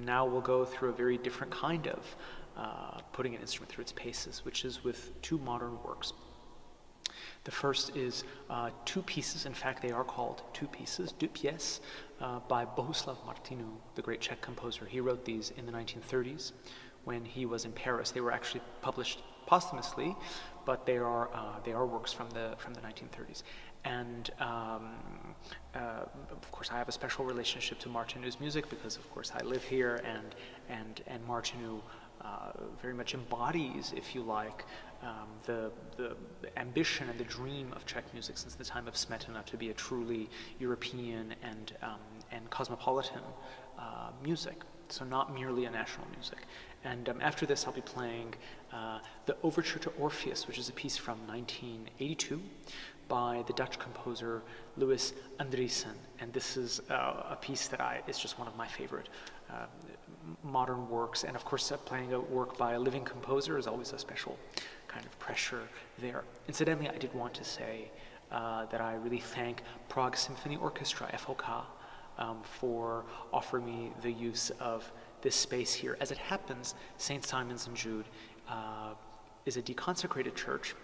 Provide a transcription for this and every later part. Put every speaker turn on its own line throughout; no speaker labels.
And now we'll go through a very different kind of uh, putting an instrument through its paces, which is with two modern works. The first is uh, two pieces, in fact, they are called two pieces, deux pièces, uh, by Bohuslav Martinu, the great Czech composer. He wrote these in the 1930s when he was in Paris. They were actually published posthumously, but they are, uh, they are works from the, from the 1930s. And um, uh, of course, I have a special relationship to Martinu's music because, of course, I live here, and and and Martinu uh, very much embodies, if you like, um, the, the, the ambition and the dream of Czech music since the time of Smetana to be a truly European and um, and cosmopolitan uh, music. So not merely a national music. And um, after this, I'll be playing uh, the Overture to Orpheus, which is a piece from 1982 by the Dutch composer Louis Andriessen. And this is uh, a piece that I, is just one of my favorite uh, modern works. And of course, uh, playing a work by a living composer is always a special kind of pressure there. Incidentally, I did want to say uh, that I really thank Prague Symphony Orchestra, FOK, um, for offering me the use of this space here. As it happens, St. Simon's and Jude uh, is a deconsecrated church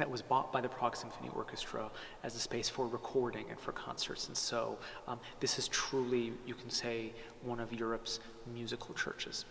that was bought by the Prague Symphony Orchestra as a space for recording and for concerts. And so um, this is truly, you can say, one of Europe's musical churches.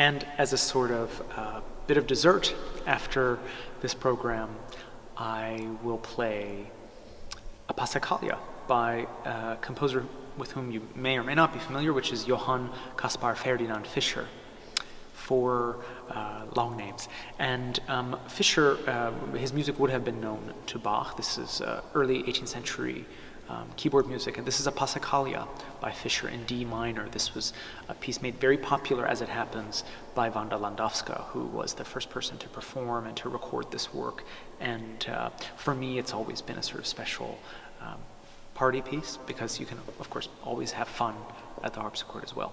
And as a sort of uh, bit of dessert after this program, I will play a Passacaglia by a composer with whom you may or may not be familiar, which is Johann Caspar Ferdinand Fischer, four uh, long names. And um, Fischer, uh, his music would have been known to Bach. This is uh, early 18th century um, keyboard music, and this is a Passacaglia by Fischer in D minor. This was a piece made very popular, as it happens, by Wanda Landowska, who was the first person to perform and to record this work. And uh, for me, it's always been a sort of special um, party piece because you can, of course, always have fun at the harpsichord as well.